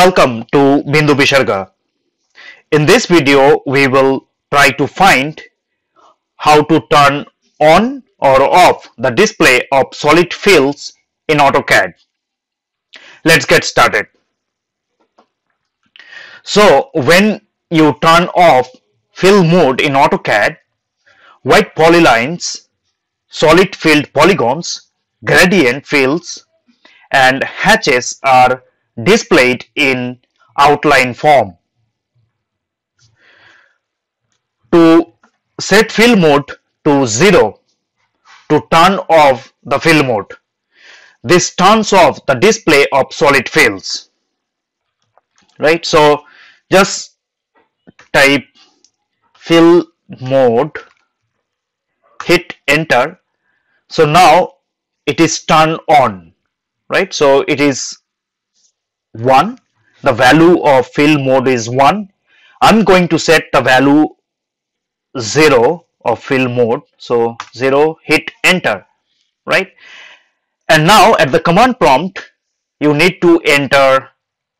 Welcome to Binduvisarga. In this video, we will try to find how to turn on or off the display of solid fills in AutoCAD. Let's get started. So when you turn off fill mode in AutoCAD, wide polylines, solid filled polygons, gradient fills, and hatches are displayed in outline form. To set fill mode to 0 to turn off the fill mode. This turns off the display of solid fills. Right, so just type fill mode, hit enter. So now it is turned on, right? So it is 1 the value of fill mode is 1 I'm going to set the value 0 of fill mode. So 0 hit enter right? And now at the command prompt you need to enter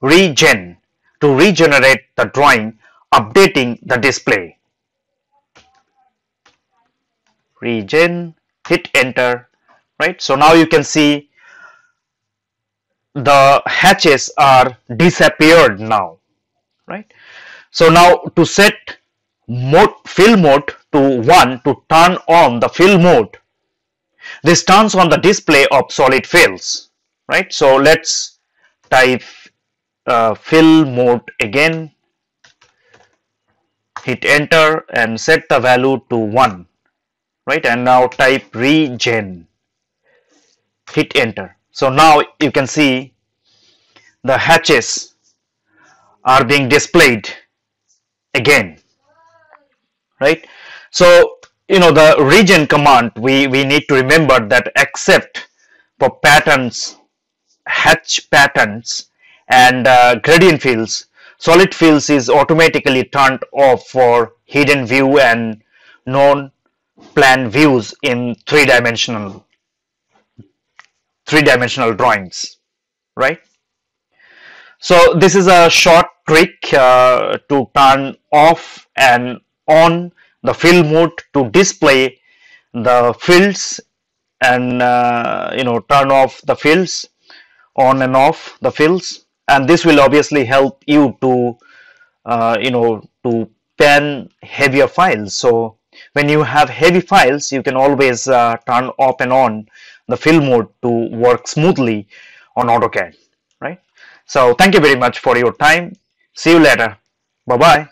regen to regenerate the drawing updating the display. Regen hit enter right? So now you can see the hatches are disappeared now right? So now to set mode fill mode to 1 to turn on the fill mode this turns on the display of solid fills right? So let's type uh, fill mode again hit enter and set the value to 1 right? And now type regen hit enter. So now you can see the hatches are being displayed again, right? So, you know, the regen command, we, we need to remember that except for patterns, hatch patterns and uh, gradient fills, solid fills is automatically turned off for hidden view and non-plan views in three-dimensional three-dimensional drawings, right? So this is a short trick uh, to turn off and on the fill mode to display the fills and uh, you know turn off the fills on and off the fills and this will obviously help you to uh, you know to pan heavier files. So when you have heavy files you can always uh, turn off and on the fill mode to work smoothly on AutoCAD, right? So thank you very much for your time. See you later. Bye-bye.